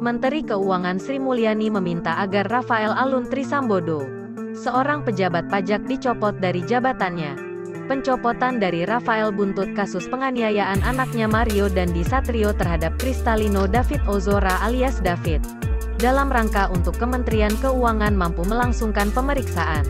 Menteri Keuangan Sri Mulyani meminta agar Rafael Alun Trisambodo, seorang pejabat pajak dicopot dari jabatannya. Pencopotan dari Rafael buntut kasus penganiayaan anaknya Mario Dandi Satrio terhadap Kristalino David Ozora alias David. Dalam rangka untuk Kementerian Keuangan mampu melangsungkan pemeriksaan.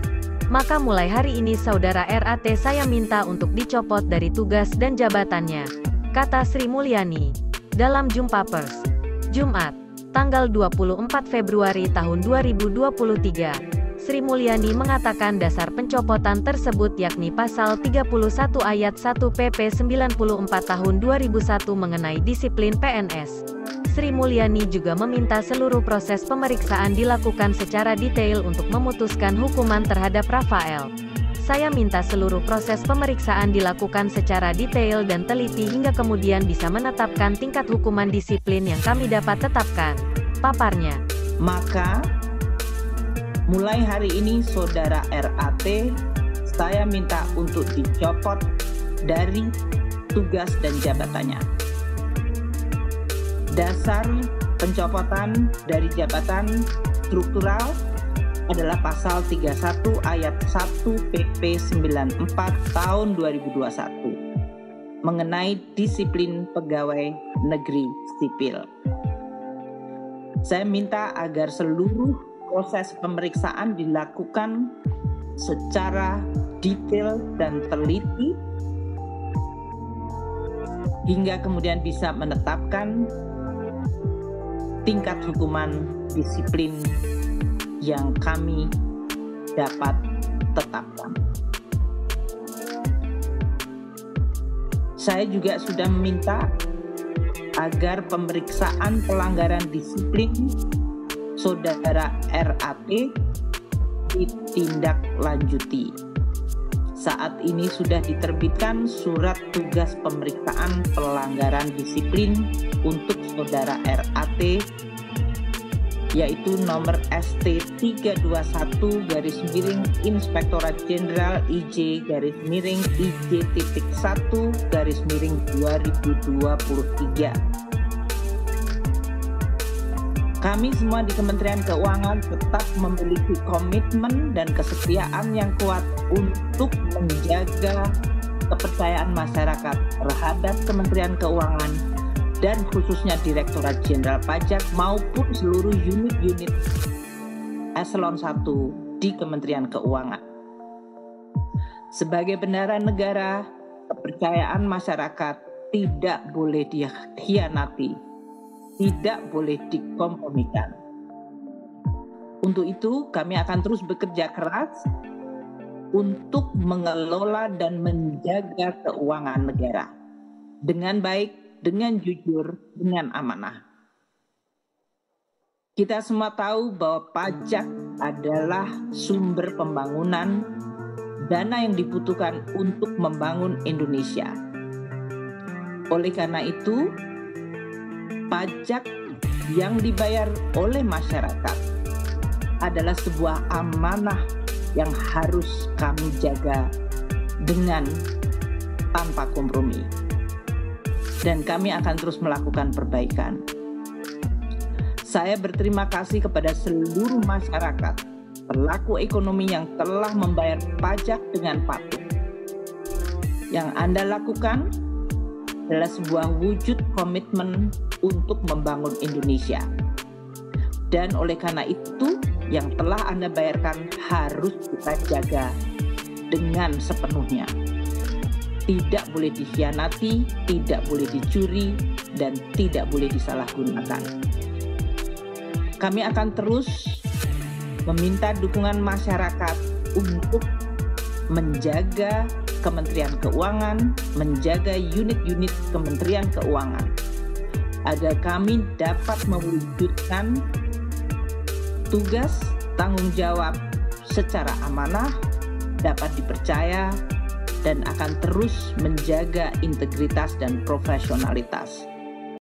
Maka mulai hari ini saudara RAT saya minta untuk dicopot dari tugas dan jabatannya, kata Sri Mulyani. Dalam jumpa pers. Jumat, tanggal 24 Februari tahun 2023. Sri Mulyani mengatakan dasar pencopotan tersebut yakni pasal 31 ayat 1 PP 94 tahun 2001 mengenai disiplin PNS. Sri Mulyani juga meminta seluruh proses pemeriksaan dilakukan secara detail untuk memutuskan hukuman terhadap Rafael. Saya minta seluruh proses pemeriksaan dilakukan secara detail dan teliti hingga kemudian bisa menetapkan tingkat hukuman disiplin yang kami dapat tetapkan. Paparnya. Maka, mulai hari ini saudara RAT, saya minta untuk dicopot dari tugas dan jabatannya. Dasar pencopotan dari jabatan struktural adalah pasal 31 ayat 1 PP 94 tahun 2021 mengenai disiplin pegawai negeri sipil. Saya minta agar seluruh proses pemeriksaan dilakukan secara detail dan teliti hingga kemudian bisa menetapkan tingkat hukuman disiplin yang kami dapat tetapkan. Saya juga sudah meminta agar pemeriksaan pelanggaran disiplin saudara RAT ditindaklanjuti. Saat ini sudah diterbitkan surat tugas pemeriksaan pelanggaran disiplin untuk saudara RAT yaitu nomor ST 321 garis miring Inspektorat Jenderal IJ garis miring IJ titik 1 garis miring 2023. Kami semua di Kementerian Keuangan tetap memiliki komitmen dan kesetiaan yang kuat untuk menjaga kepercayaan masyarakat terhadap Kementerian Keuangan dan khususnya Direktorat Jenderal Pajak maupun seluruh unit-unit eselon 1 di Kementerian Keuangan. Sebagai bendara negara, kepercayaan masyarakat tidak boleh dikhianati, tidak boleh dikompromikan. Untuk itu, kami akan terus bekerja keras untuk mengelola dan menjaga keuangan negara dengan baik dengan jujur, dengan amanah. Kita semua tahu bahwa pajak adalah sumber pembangunan dana yang dibutuhkan untuk membangun Indonesia. Oleh karena itu, pajak yang dibayar oleh masyarakat adalah sebuah amanah yang harus kami jaga dengan tanpa kompromi dan kami akan terus melakukan perbaikan. Saya berterima kasih kepada seluruh masyarakat, pelaku ekonomi yang telah membayar pajak dengan patuh. Yang Anda lakukan adalah sebuah wujud komitmen untuk membangun Indonesia. Dan oleh karena itu, yang telah Anda bayarkan harus kita jaga dengan sepenuhnya tidak boleh dikhianati, tidak boleh dicuri, dan tidak boleh disalahgunakan. Kami akan terus meminta dukungan masyarakat untuk menjaga Kementerian Keuangan, menjaga unit-unit Kementerian Keuangan, agar kami dapat mewujudkan tugas tanggung jawab secara amanah, dapat dipercaya, dan akan terus menjaga integritas dan profesionalitas.